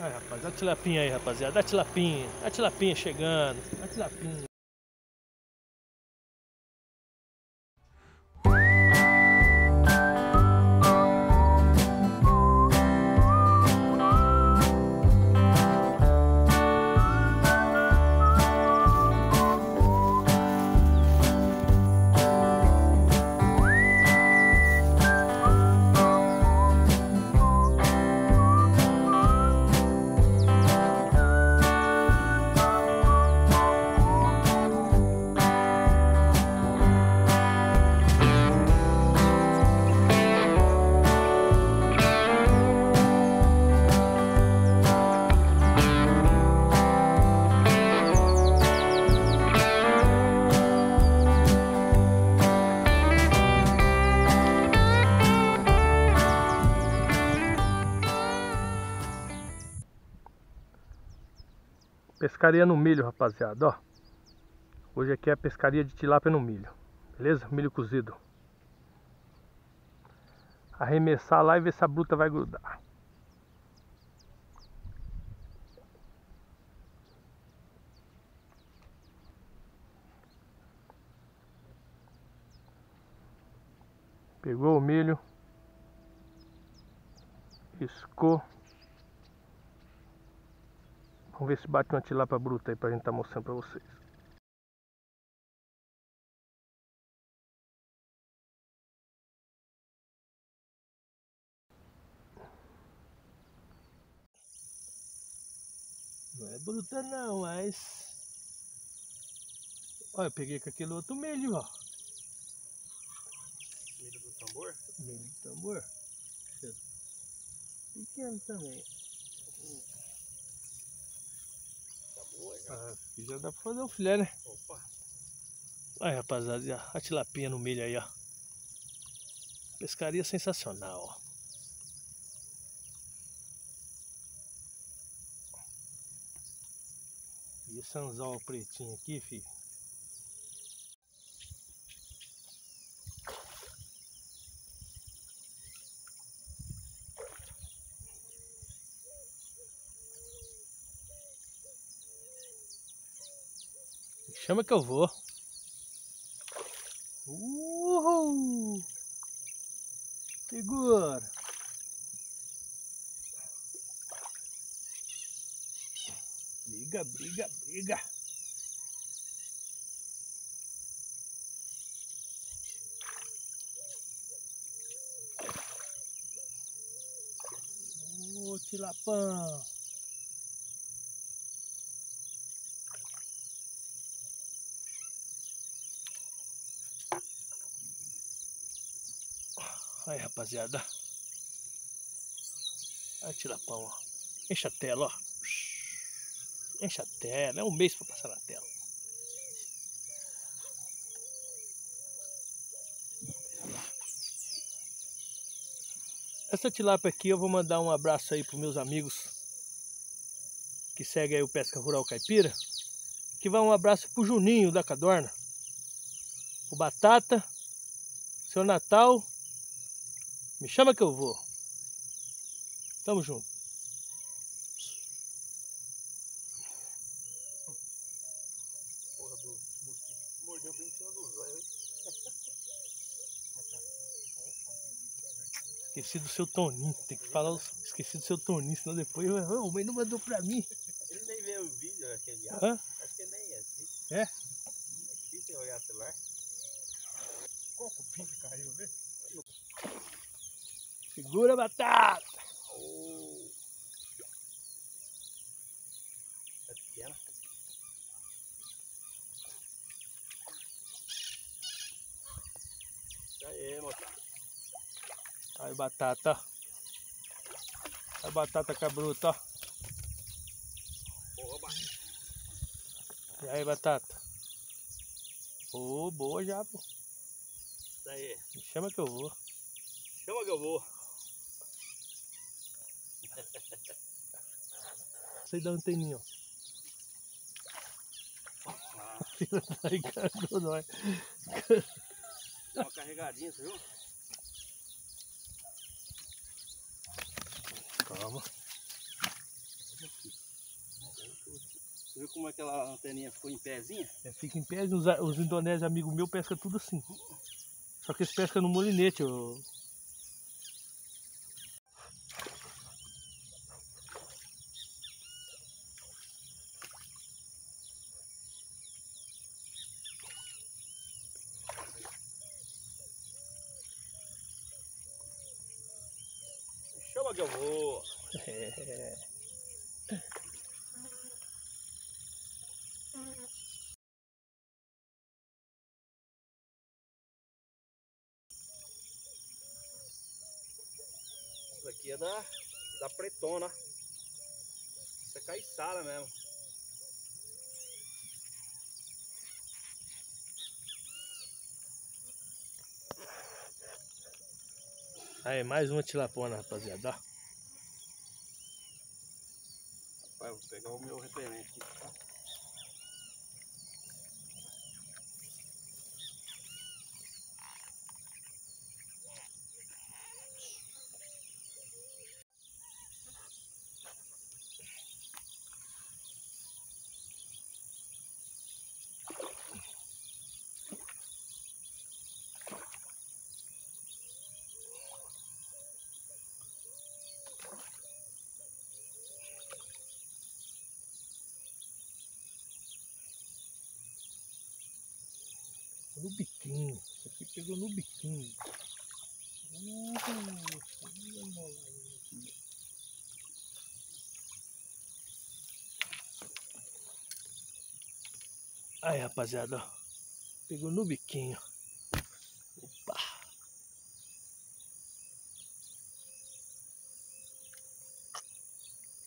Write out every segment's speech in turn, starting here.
Aí, rapaz, a tilapinha aí, rapaziada. A tilapinha. A tilapinha chegando. A tilapinha. Pescaria no milho, rapaziada, ó. Hoje aqui é a pescaria de tilápia no milho. Beleza? Milho cozido. Arremessar lá e ver se a bruta vai grudar. Pegou o milho. Piscou. Vamos ver se bate uma tilápia bruta aí pra gente tá mostrando pra vocês. Não é bruta não, mas... Olha, eu peguei com aquele outro milho, ó. Milho do tambor? Milho do tambor. Pequeno também. Ah, já dá pra fazer um filé, né? Opa! Aí, rapaziada, a tilapinha no milho aí, ó. Pescaria sensacional, ó. E esse anzol pretinho aqui, filho. Chama que eu vou. Uhul! Segura! Briga, briga, briga! Ô, tilapão! Aí, rapaziada. Aí, tilapão, ó. Enche a tela, ó. Enche a tela. É um mês pra passar na tela. Essa tilápia aqui eu vou mandar um abraço aí pros meus amigos que seguem aí o Pesca Rural Caipira. Que vai um abraço pro Juninho da Cadorna. O Batata, seu Natal me chama que eu vou. Tamo junto. Porra do mosquito mordeu bem em cima do zóio. Esqueci do seu Toninho. Tem que falar. Esqueci do seu Toninho, senão depois. Oh, o mãe não mandou pra mim. Ele nem vê o vídeo, aquele. Hã? Acho que nem é assim. É? É difícil olhar o celular. Qual cupim que caiu, vê? Segura a batata. Oh. É pequena. Isso aí, moçada. Aí, batata. A batata cabruta, ó. Oba. E aí, batata? Ô, boa já, pô. Isso aí. Me chama que eu vou. Chama que eu vou. Sei da anteninha, ó. Ah, Aí cagou nós. dá uma carregadinha, você viu? Calma. Viu como aquela anteninha ficou em pezinha? É, fica em pé, os, os indonésios amigos meus pescam tudo assim. Só que eles pescam no molinete. ô. Chama que eu vou. Isso daqui é da, da pretona. Isso é caiçara mesmo. Aí, mais uma tilapona, rapaziada. ó. Vai, vou pegar o meu referente aqui. Tá? No biquinho. Isso aqui pegou no biquinho. Olha. Aí, rapaziada, ó. Pegou no biquinho. Opa.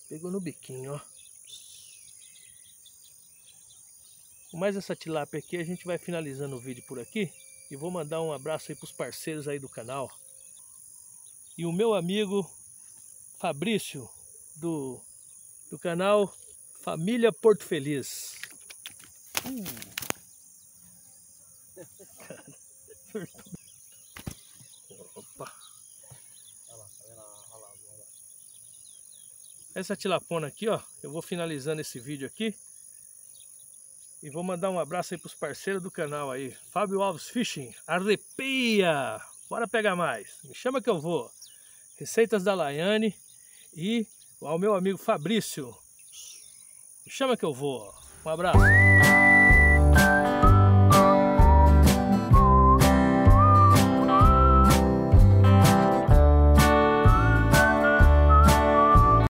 Pegou no biquinho, ó. Com mais essa tilápia aqui, a gente vai finalizando o vídeo por aqui. E vou mandar um abraço aí pros parceiros aí do canal. E o meu amigo Fabrício, do, do canal Família Porto Feliz. Opa. Olha lá, tá? Essa tilapona aqui, ó, eu vou finalizando esse vídeo aqui. E vou mandar um abraço aí pros parceiros do canal aí. Fábio Alves Fishing, arrepia! Bora pegar mais. Me chama que eu vou. Receitas da Laiane e ao meu amigo Fabrício. Me chama que eu vou. Um abraço.